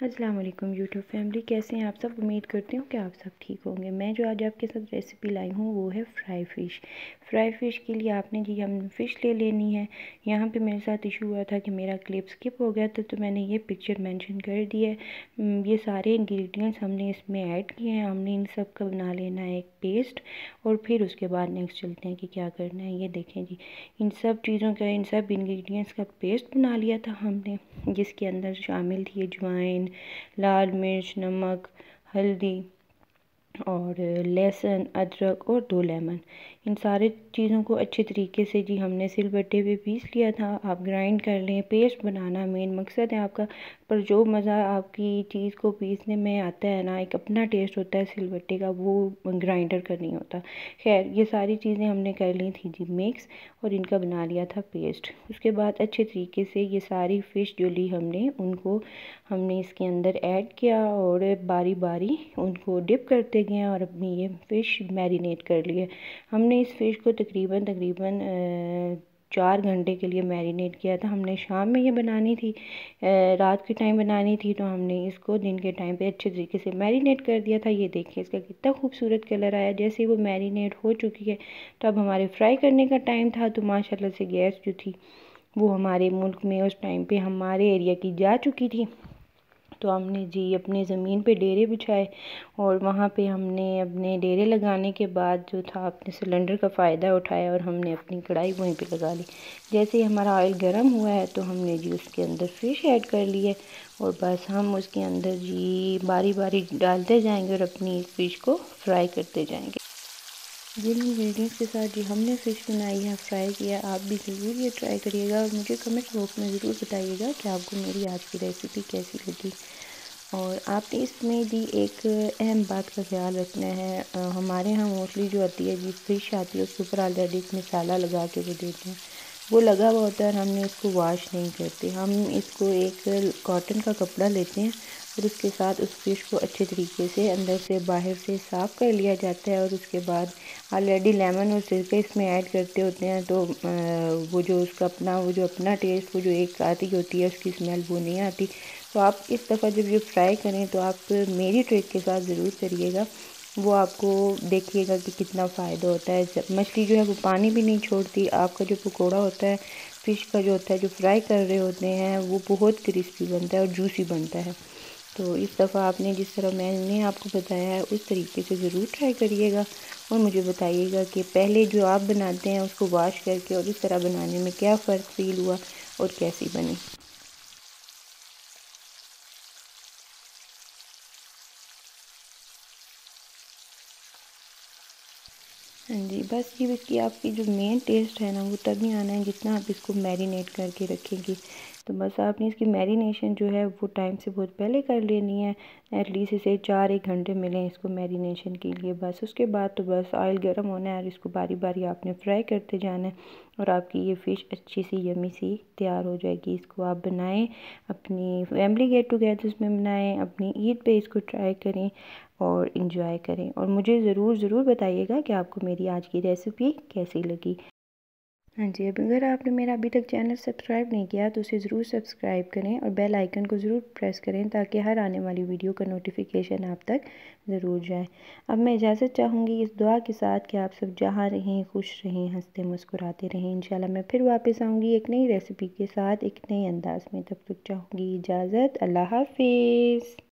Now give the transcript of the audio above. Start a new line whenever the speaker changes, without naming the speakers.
अस्सलाम वालेकुम YouTube family कैसे हैं आप सब? उम्मीद करती हूँ कि आप सब ठीक होंगे। मैं जो आज आपके साथ रेसिपी लाई हूँ, वो है फ्राई फ़िश फ्राई फ़िश के लिए आपने जी, हम फ़िश ले लेनी है। यहाँ पे मेरे साथ इशू हुआ था कि मेरा क्लिप स्किप हो गया था तो मैंने ये पिक्चर मेंशन कर दी है। ये सारे इंग्रेडिएंट्स हमने इसमें ऐड किए हैं। हमने इन सब का बना लेना है एक पेस्ट और फिर उसके बाद नेक्स्ट चलते हैं कि क्या करना है। ये देखें जी, इन सब चीज़ों का, इन सब इन्ग्रीडियंट्स का पेस्ट बना लिया था हमने। जिसके अंदर शामिल थी अजवाइन लाल मिर्च नमक हल्दी और लहसुन, अदरक और दो लेमन। इन सारे चीज़ों को अच्छे तरीके से जी हमने सिलबट्टे पे पीस लिया था। आप ग्राइंड कर लें पेस्ट बनाना मेन मकसद है आपका। पर जो मज़ा आपकी चीज़ को पीसने में आता है ना, एक अपना टेस्ट होता है सिलबट्टे का, वो ग्राइंडर का नहीं होता। खैर, ये सारी चीज़ें हमने कर ली थी जी मिक्स और इनका बना लिया था पेस्ट उसके बाद अच्छे तरीके से ये सारी फ़िश जो ली हमने, उनको हमने इसके अंदर ऐड किया और बारी बारी उनको डिप करते गए और अपनी ये फ़िश मैरिनेट कर लिए हमने इस फ़िश को तकरीबन तकरीबन चार घंटे के लिए मैरिनेट किया था। हमने शाम में ये बनानी थी रात के टाइम बनानी थी तो हमने इसको दिन के टाइम पे अच्छे तरीके से मैरिनेट कर दिया था। ये देखिए, इसका कितना खूबसूरत कलर आया। जैसे वो मैरिनेट हो चुकी है तो अब हमारे फ्राई करने का टाइम था तो माशाल्लाह से गैस जो थी, वो हमारे मुल्क में उस टाइम पे हमारे एरिया की जा चुकी थी। तो हमने जी अपने ज़मीन पे डेरे बिछाए और वहाँ पे हमने अपने डेरे लगाने के बाद जो था अपने सिलेंडर का फ़ायदा उठाया और हमने अपनी कढ़ाई वहीं पे लगा ली। जैसे ही हमारा ऑयल गर्म हुआ है तो हमने जी उसके अंदर फ़िश ऐड कर ली है और बस हम उसके अंदर जी बारी बारी डालते जाएँगे और अपनी फ़िश को फ्राई करते जाएँगे। जिन इंग्रेडिएंट्स के साथ जी हमने फ़िश बनाई है फ्राई किया आप भी ज़रूर ये ट्राई करिएगा और मुझे कमेंट बॉक्स में ज़रूर बताइएगा कि आपको मेरी आज की रेसिपी कैसी लगी। और आपने इसमें भी एक अहम बात का ख्याल रखना है। आ, हमारे यहाँ मोस्टली जो आती है जी फ़िश आती है उसके ऊपर ऑलरेडी मसाला लगा के वो देते हैं। वो लगा हुआ होता है और हमने इसको वॉश नहीं करते। हम इसको एक कॉटन का कपड़ा लेते हैं और उसके साथ उस फ़िश को अच्छे तरीके से अंदर से बाहर से साफ़ कर लिया जाता है और उसके बाद ऑलरेडी लेमन और सिरके इसमें ऐड करते होते हैं तो वो जो उसका अपना, वो जो अपना टेस्ट वो जो एक आती होती है उसकी स्मेल वो नहीं आती। तो आप इस दफ़ा जब ये फ्राई करें तो आप मेरी ट्रिक के साथ ज़रूर करिएगा। वो आपको देखिएगा कि कितना फ़ायदा होता है। मछली जो है वो पानी भी नहीं छोड़ती, आपका जो पकौड़ा होता है, फ़िश का जो होता है, जो फ्राई कर रहे होते हैं, वो बहुत क्रिस्पी बनता है और जूसी बनता है। तो इस दफ़ा आपने जिस तरह मैंने आपको बताया है, उस तरीके से ज़रूर ट्राई करिएगा और मुझे बताइएगा कि पहले जो आप बनाते हैं, उसको वॉश करके और इस तरह बनाने में क्या फ़र्क फील हुआ और कैसी बनी। हाँ जी, बस ये इसकी आपकी जो मेन टेस्ट है ना, वो तभी आना है जितना आप इसको मैरिनेट करके रखेंगे। तो बस आपने इसकी मैरिनेशन जो है वो टाइम से बहुत पहले कर लेनी है। एटलीस्ट इसे चार एक घंटे मिलें इसको मैरिनेशन के लिए बस। उसके बाद तो बस ऑयल गर्म होना है और इसको बारी बारी आपने फ्राई करते जाना है और आपकी ये फ़िश अच्छी सी यमी सी तैयार हो जाएगी। इसको आप बनाएँ, अपनी फैमिली गेट टुगेदर्स में बनाएँ, अपनी ईद पे इसको ट्राई करें और इन्जॉय करें। और मुझे ज़रूर ज़रूर बताइएगा कि आपको मेरी आज की रेसिपी कैसी लगी। हाँ जी, अब अगर आपने मेरा अभी तक चैनल सब्सक्राइब नहीं किया तो उसे ज़रूर सब्सक्राइब करें और बेल आइकन को ज़रूर प्रेस करें ताकि हर आने वाली वीडियो का नोटिफिकेशन आप तक ज़रूर जाए। अब मैं इजाज़त चाहूँगी इस दुआ के साथ कि आप सब जहाँ रहें, खुश रहें, हँसते, मुस्कुराते रहें। इंशाल्लाह मैं फिर वापस आऊँगी एक नई रेसिपी के साथ, एक नए अंदाज में। तब तक चाहूँगी इजाज़त, अल्लाह हाफिज़।